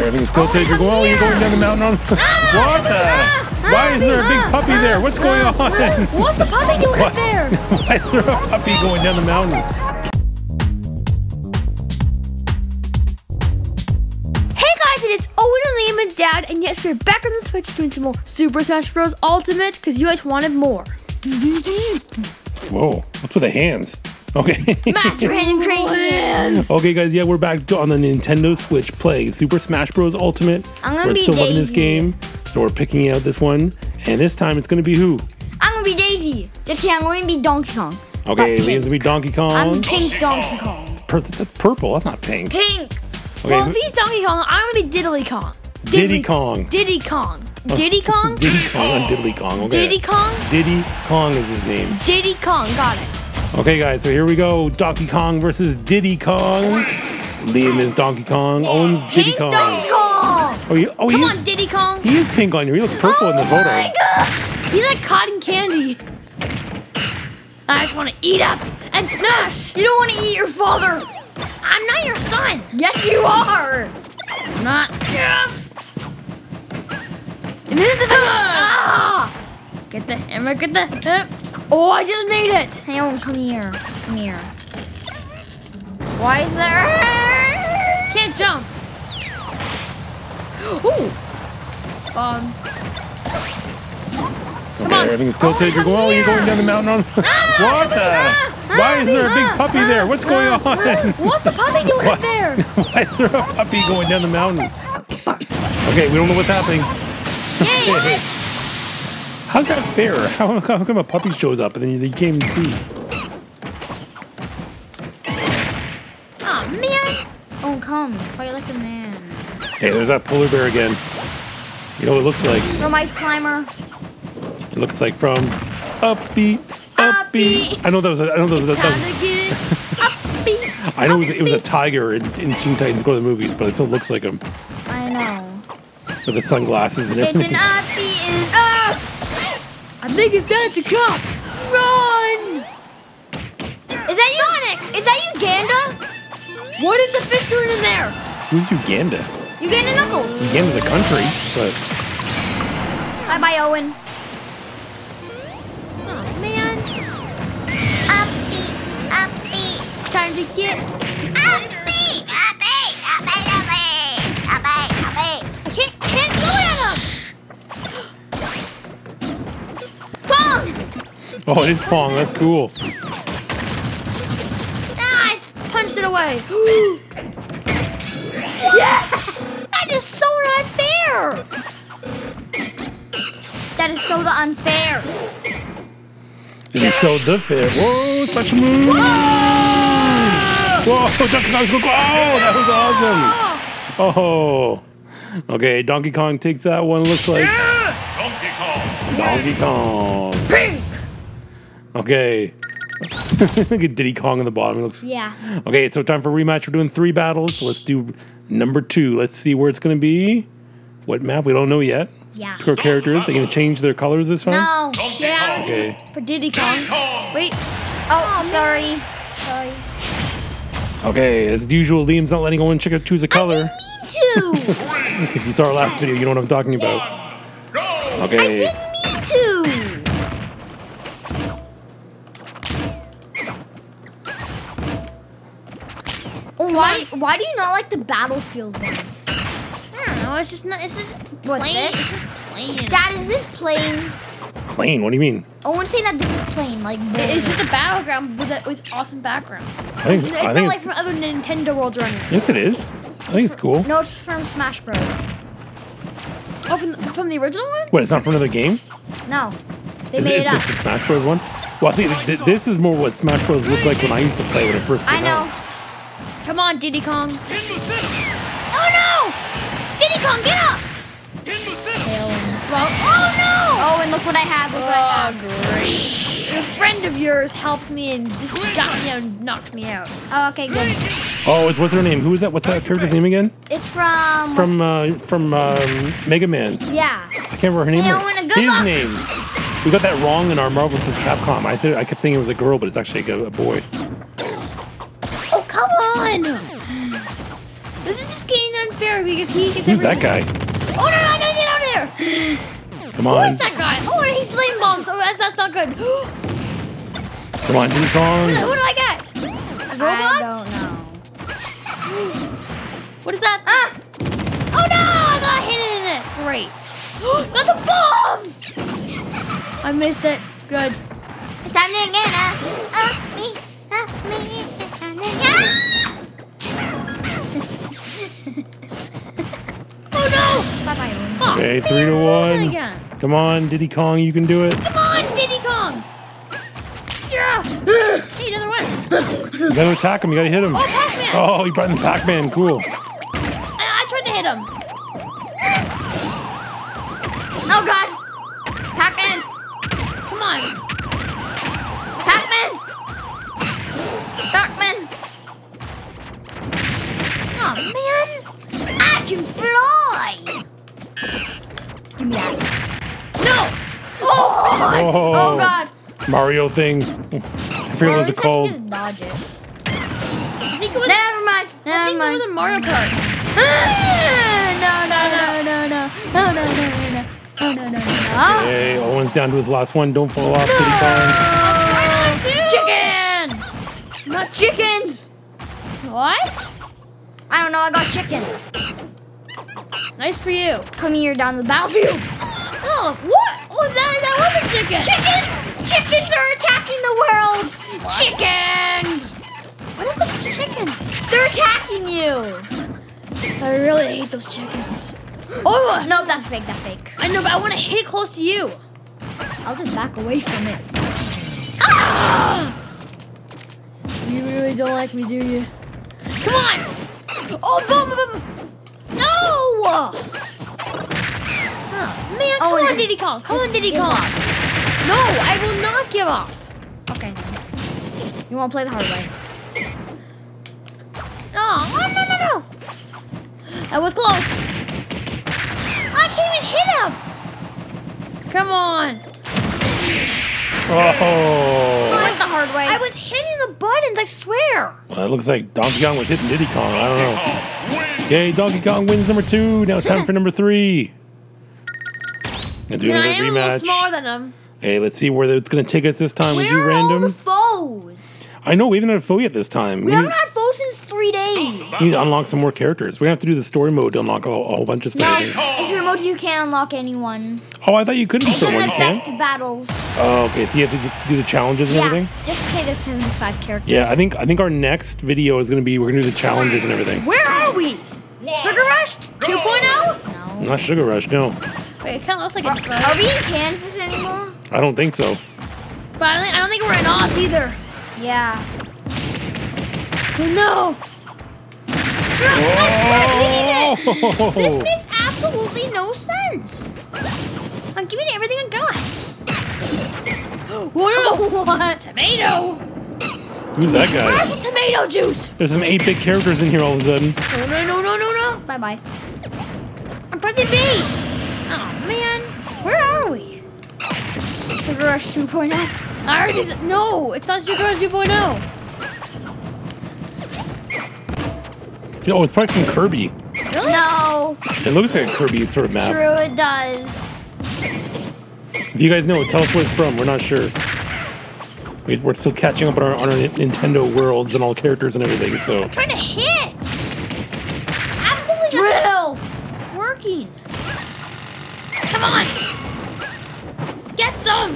tilted. You're going, oh, you're going down the mountain. On, ah, what the? Ah, Why is there a big ah, puppy there? What's going on? What's the puppy doing up there? Why is there a puppy going down the mountain? Hey guys, it is Owen and Liam and Dad, and yes, we're back on the Switch doing some more Super Smash Bros. Ultimate because you guys wanted more. Whoa, what's with the hands? Okay. Master Hand and Crazy Okay, guys, yeah, we're back on the Nintendo Switch playing Super Smash Bros. Ultimate. I'm gonna we're be still loving this game, so we're picking out this one. And this time it's gonna be who? I'm gonna be Daisy. Just kidding, I'm going to be Donkey Kong. Okay, Liam's gonna be Donkey Kong. I'm pink Donkey Kong. Pur- that's purple. That's not pink. Pink. Okay, well, if he's Donkey Kong, I'm gonna be Diddly Kong. Diddy Kong. Diddy Kong. Oh. Diddy Kong? Diddy Kong. I'm Diddly Kong. Okay. Diddy Kong? Diddy Kong is his name. Diddy Kong. Got it. Okay, guys, so here we go. Donkey Kong versus Diddy Kong. Liam is Donkey Kong. Owen's Diddy Pink Kong. Donkey Kong. Oh, he, oh, he Come is, on, Diddy Kong. he is pink on you. He looks purple in the photo. oh photo. my god! He's like cotton candy. I just want to eat up and smash. You don't want to eat your father. I'm not your son. Yes, you are. Not yes. Elizabeth. Ah! Get the hammer. Get the. Uh, oh, I just made it. Hey, Owen, come here. Come here. Why is there? Can't jump. Ooh. Um. Okay, on. everything's tilted. You're going, oh, you're going down the mountain on. Ah, what the? Ah, ah, why is there a big puppy there? What's going on? What's the puppy doing What? up there? Why is there a puppy going down the mountain? Okay, we don't know what's happening. Yay! How's that fair? How, how come a puppy shows up and then you, you can't even see? Oh man! Oh, come. Fight like a man. Hey, there's that polar bear again. You know what it looks like? From Ice Climber. It looks like from Upbeat, Upbeat. Upbeat. I know that was. A, I know that was. A, that upbeat. was I know it was, it was a tiger in, in Teen Titans Go to the Movies, but it still looks like him I know. with the sunglasses and It's everything. Think it's time to come. Run! Is that Sonic? Is that Uganda? What is the fish doing in there? Who's Uganda? Uganda Knuckles. Uganda's a country, but Bye bye, Owen. Oh man! Upbeat, upbeat, time to get. Oh, it is Pong. That's cool. Ah! I punched it away. yes! That is so unfair. That is so the unfair. It is so the fair. Whoa, special move! Whoa, Donkey Kong's going. Oh, that was awesome. Oh, okay. Donkey Kong takes that one. Looks like Donkey Kong. Donkey Kong. Pink! Okay. Look at Diddy Kong on the bottom. It looks. Yeah. Okay, so time for rematch. We're doing three battles. So let's do number two. Let's see where it's going to be. What map? We don't know yet. Yeah. Score characters. Are you going to change their colors this time? No. Donkey Yeah. Okay. For Diddy Kong. Kong. Wait. Oh, sorry. Sorry. Okay, as usual, Liam's not letting Owen check choose a color. Me too. If you saw our last video, you know what I'm talking about. Go. Okay. Why? Why do you not like the battlefield ones? I don't know. It's just not. It's just What, plain. this? It's just plain. Dad, is this plain? Plain. What do you mean? I want to say that this is plain, like It- boring. It's just a battleground with a, with awesome backgrounds. I think. It's I not think. like It's, from other Nintendo worlds or anything. yes, it is. I think it's cool. No, it's from Smash Bros. Oh, from the, from the original one? What? It's not from another game. No, they Is made it, it it's up. just the Smash Bros. one. Well, see, th- th- this is more what Smash Bros. looked like when I used to play when it first came out. I came know. out. Come on, Diddy Kong. In the center. Oh no! Diddy Kong, get up! In the center. Well, Oh no! Oh, and look what I have. Look what I oh, have. great. A friend of yours helped me and just got me and knocked me out. Oh, okay, good. Oh, it's what's her name? Who is that? What's that character's name again? It's from. From uh, from um, Mega Man. Yeah. I can't remember her name. Hey, right. Owen, good His luck. name. We got that wrong in our Marvel vs. Capcom. I said I kept saying it was a girl, but it's actually a, a boy. Oh, come on! This is just getting unfair because he gets Who's that guy? Oh no, no, I gotta get out of there. Come on. is that guy? Oh, and he's flame bombs. Oh, that's, that's not good. Who Come on, Diddy Kong. What do I get? A robot? I don't know. What is that? Ah! Oh no! I got hit in it. Great. got the bomb! I missed it. Good. Time to get up. Up me. Up me. Time to get Okay, three to I lost it one. Come on, Diddy Kong, you can do it. Come on, Diddy Kong! Yeah! hey, another one. You gotta attack him, you gotta hit him. Oh, Pac-Man! Oh, he brought in Pac-Man, cool. I, I tried to hit him. Oh god! Give me that. No! Oh god! Oh. Oh god! Mario thing. I forget what Well, was at it least I can called. just dodge it. I think it was. Never mind. I Never think it mind. was a Mario Kart. no, no, no, no, no, no, no, no, no, no, no, no, no, no, no. Okay, Owen's down to his last one. Don't fall off, Diddy Kong. Chicken! Not chickens! What? I don't know. I got chicken. Nice for you. Come here down the battlefield. Oh, what? Oh, that, that was a chicken! Chickens! Chickens are attacking the world. Chickens! What is the chickens? They're attacking you. I really hate those chickens. Oh, No, that's fake. That's fake. I know, but I want to hit it close to you. I'll just back away from it. Ah! You really don't like me, do you? Come on! Oh, boom, boom, boom! No! Oh, man, Oh, come and on, just- Diddy Kong. Come on, Diddy give Kong. up. No, I will not give up. Okay. You want to play the hard way? Oh, no, no, no, no. That was close. I can't even hit him. Come on. Oh. Went the hard way. I was hitting the buttons, I swear. Well, it looks like Donkey Kong was hitting Diddy Kong. I don't know. Oh, Okay, Donkey Kong wins number two. Now it's time for number three. Gonna do And I another little rematch. smaller than him. Hey, let's see where it's gonna take us this time. We do Where are all the random. foes? I know we haven't had a foe yet this time. We We, haven't had foes since three days. we need to unlock some more characters. We're gonna have to do the story mode to unlock a, a whole bunch of No, stuff. here. it's remote. You can't unlock anyone. Oh, I thought you couldn't do It doesn't one. Can? battles. Oh, okay. So you have to just do the challenges and Yeah, everything. just say there's 75 characters. Yeah, I think I think our next video is gonna be we're gonna do the challenges and everything. Where? Sugar Rush 2.0? No. Not Sugar Rush, no. Wait, it kind of looks like a it's are we in Kansas anymore? I don't think so. But I don't, think, I don't think we're in Oz either. Yeah. Oh, no. Oh! This makes absolutely no sense. I'm giving it everything I got. What? what? Tomato. Who's that Where's guy? the tomato juice? There's some 8-bit characters in here all of a sudden. No, no, no, no, no, no. Bye bye. I'm pressing B. Oh, man. Where are we? Sugar Rush 2.0. I already said, no, it's not Sugar Rush 2.0. Oh, it's probably from Kirby. Really? No. It looks like a Kirby sort of map. True, it does. If you guys know, tell us where it's from. We're not sure. We- We're still catching up on our, on our Nintendo worlds and all characters and everything. So I'm trying to hit. It's absolutely Drill. not working. Come on. Get some.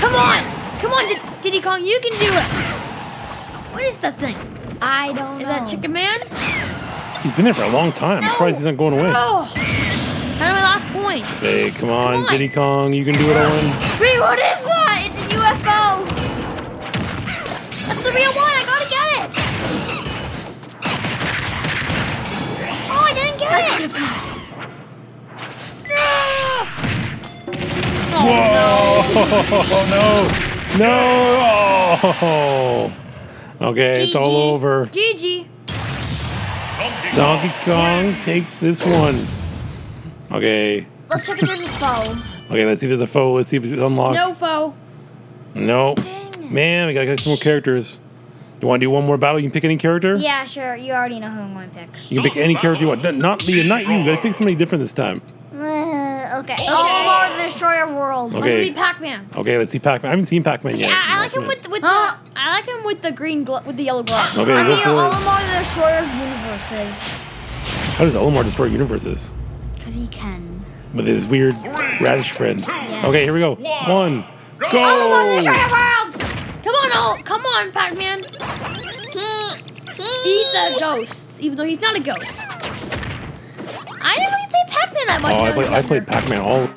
Come on. Come on, Did- Diddy Kong. You can do it. What is that thing? I don't Is know. that Chicken Man? he's been there for a long time. I'm surprised he's not going away. Oh. How do I last point? Hey, come on, Come on. Diddy Kong, you can do it, Owen. Wait, what is that? It's a UFO. That's the real one. I gotta get it. Oh, I didn't get it. Ah. Oh, no. Oh, Whoa! No! No! Okay, it's all over. GG. Donkey Kong. Donkey Kong takes this one. Okay. Let's check if there's a foe. Okay, let's see if there's a foe. Let's see if it's unlocked. No foe. No. Dang. Man, we gotta get some more characters. You want to do one more battle? You can pick any character. Yeah, sure. You already know who I'm going to pick. You can pick any character you want. Not me, not you. You gotta pick somebody different this time. Uh, okay. Olimar the Destroyer of Worlds. Okay. Let's see Pac-Man. Okay, let's see Pac-Man. I haven't seen Pac-Man yet. I, I like him with with Huh? the I like him with the green glo- with the yellow gloves. Okay, I mean, for it. Olimar the Destroyer of Universes. How does Olimar destroy universes? Because he can. With his weird radish friend. Okay, here we go. One, Olimar the go! Destroyer of Worlds. Come on, oh, come on, Pac-Man. Eat the ghosts, even though he's not a ghost. I didn't really play Pac-Man that much. Oh, I, play, I played Pac-Man all.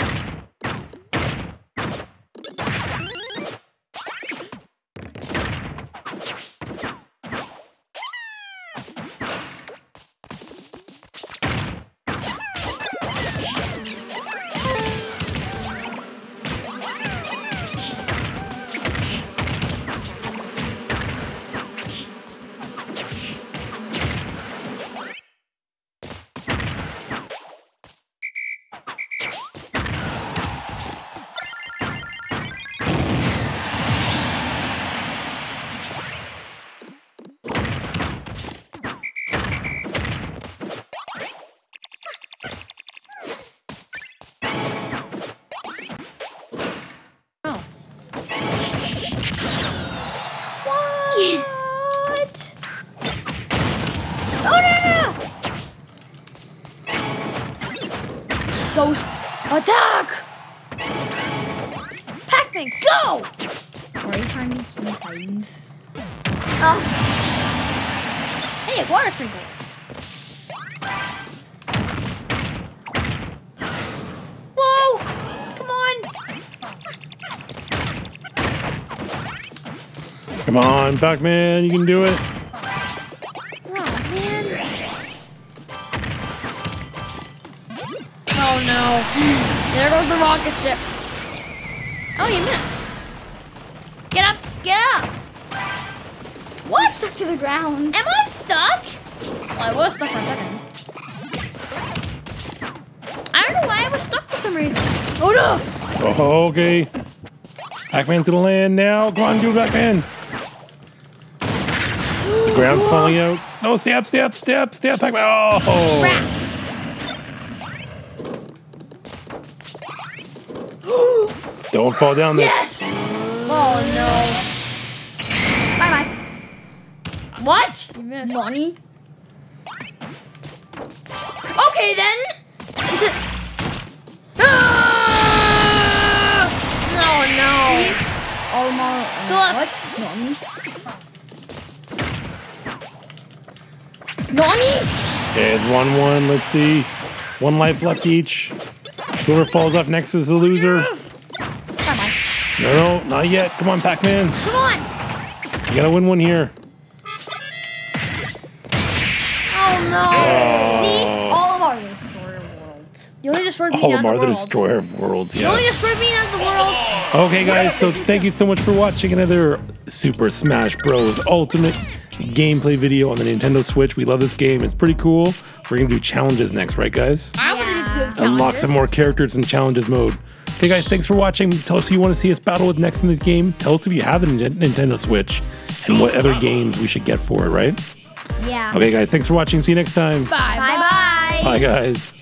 You trying to be Teen Titans? Oh. Hey, a water sprinkle. Whoa! Come on! Come on, Pac-Man, you can do it. Oh man! Oh no! There goes the rocket ship. Oh, you missed. Get up! Get up! What? Stuck to the ground. Am I stuck? Well, I was stuck for a second. I don't know why I was stuck for some reason. Oh no! Oh, okay. Pac-Man's gonna land now. Go on, do it, Pac-Man. The ground's falling out. Oh, no, stay up, stay up, stay up, stay up, Pac-Man. Oh! Rats! Don't fall down there. Yes! Oh no. Bye bye. What? You missed. Nani? Okay then. Ah! No, no. Olimar. Still up. What? Nani? Nani? Okay, it's 1-1. Let's see. One life left each. Whoever falls up next is the loser. Bye bye. No, no, not yet. Come on, Pac-Man. Come on. You gotta win one here. Oh no. Oh. See? Oh. Olimar the Destroyer of Worlds. You only destroyed me out of Olimar, the the world. destroyer of worlds. You only destroyed me out of the world. Okay, guys. So thank you so much for watching another Super Smash Bros. Ultimate gameplay video on the Nintendo Switch. We love this game. It's pretty cool. We're gonna do challenges next, right, guys? I wanted Yeah. to do Unlock some more characters in challenges mode. Okay, guys. Thanks for watching. Tell us who you want to see us battle with next in this game. Tell us if you have a Nintendo Switch and what other games we should get for it. Right? Yeah. Okay, guys. Thanks for watching. See you next time. Bye. Bye bye. Bye, guys.